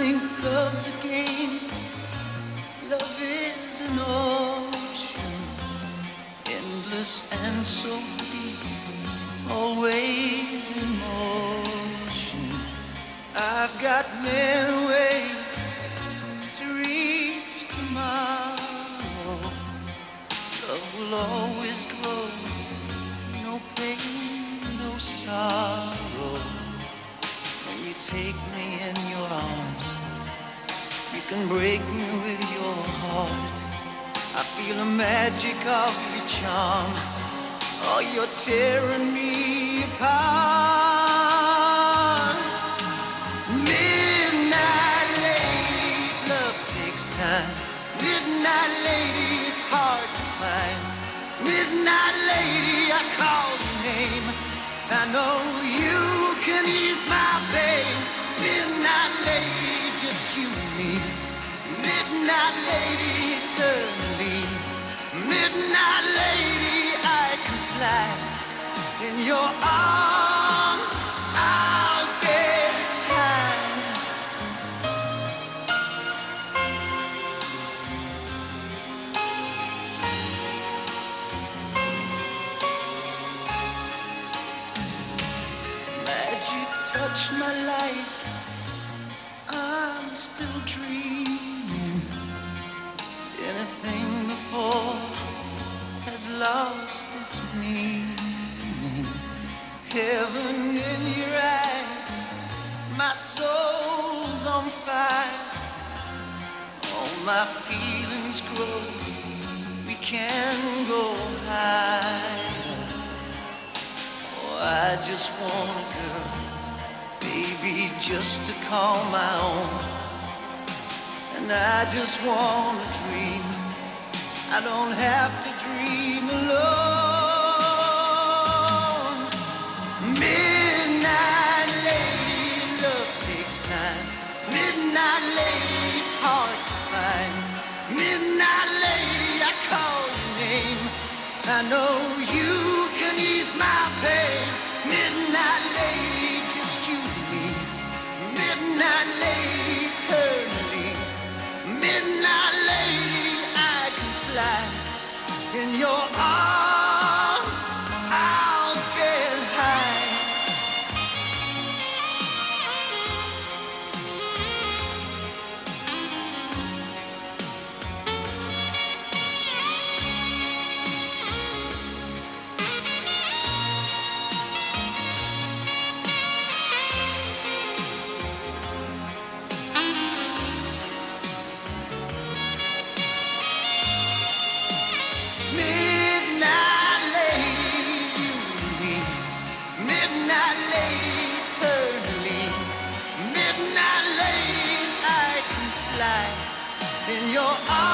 words again. Love is an ocean, endless and so deep, always in motion. I've got many can break me with your heart. I feel the magic of your charm. Oh, you're tearing me apart. Midnight lady, love takes time. Midnight lady, it's hard to find. Midnight lady, I call your name. I know you can ease my pain. In your arms. I'll get. Magic touch my life. I'm still dreaming. Heaven in your eyes, my soul's on fire. All my feelings grow. We can go higher. Oh, I just want a girl, baby, just to call my own. And I just want to dream. I don't have to dream alone. I know you can ease my pain. Midnight lady, your eyes.